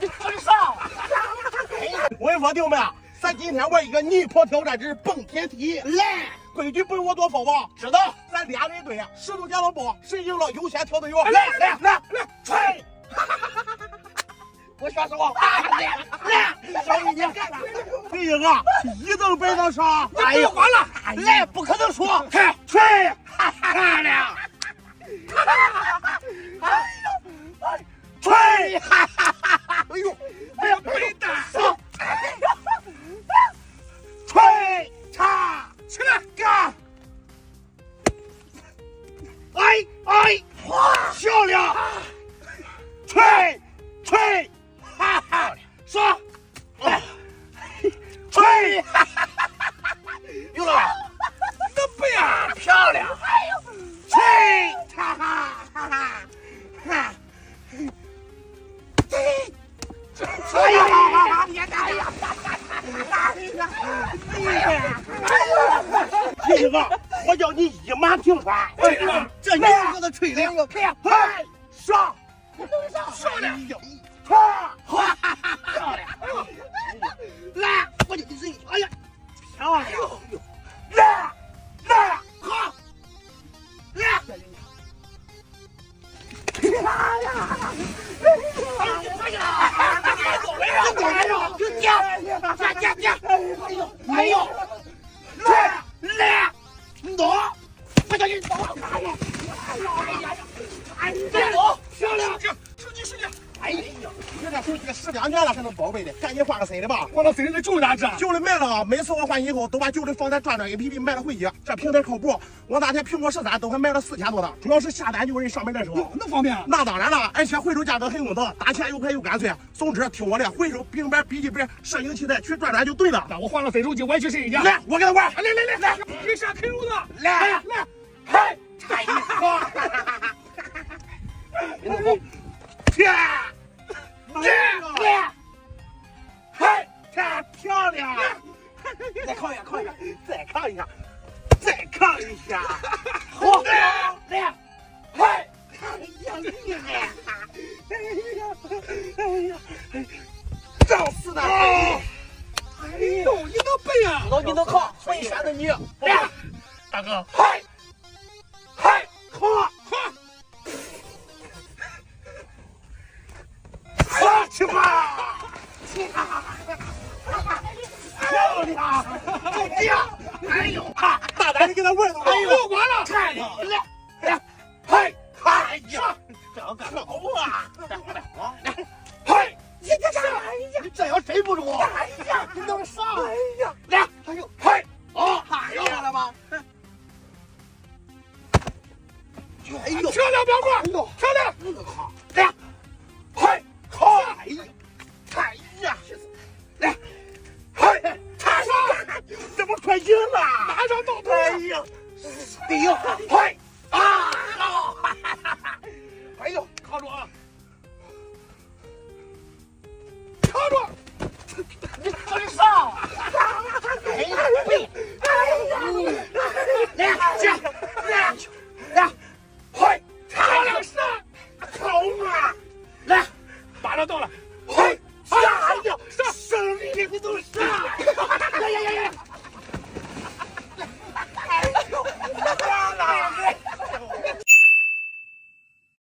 你吹啥？我跟你说，弟兄们，咱今天玩一个泥坡挑战之蹦天梯。来，规矩不用我多说吧？知道。咱俩人一队，石头剪刀布，谁赢了优先挑队友。来来来来，吹！我选手，来来，小雨你干啥？谁赢啊？一等白能上。哎呀，完了！来，不可能输！嗨，吹！漂亮！哎第一个，我叫你一马平川。哎呀这一个的吹的，看，嗨，上，漂亮！哈，哈哈哈，漂亮！来，我就给你哎呀，漂亮！来，来，好，来！漂亮！哎呀，哎呦，就掉，掉掉掉！哎呦，哎没有十两年了还能宝贝的，赶紧换个新的吧。换了新的旧的这，旧的卖了啊！每次我换以后都把旧的放在转转 APP 卖了回去，这平台靠谱。我那天苹果十三都还卖了四千多呢，主要是下单就有人上门来收。那方便？那当然了，而且回收价格很公道，打钱又快又干脆。总之，听我的，回收平板、笔记本、摄影器材去转转就对了。那我换了新手机，我也去试一下。来，我给他玩。来来来来，给啥啃肉的？来来，嗨，太厉害了！天，漂亮！再靠一下，靠一下，再扛一下，再扛一下。好，来，嗨，哎呀，厉害！哎呀，哎呀，找死他！哎呦，你能背啊？知道你能扛，所以选择你。来，大哥，嗨，嗨，就这样。哎呦，哈，大胆的给他玩了！哎呦，完了，太漂亮！来，来，嗨，哎呀，这样干好啊！来，来，来，嘿，你这这？哎呀，你这要谁不中？哎呀，赢了，马上到！哎呀，顶，快！啊，哎呦，扛住啊！扛住！你跟上！哎呀，哎呀，来，这样，这样，来，快，他能上？好嘛！来，马上到了。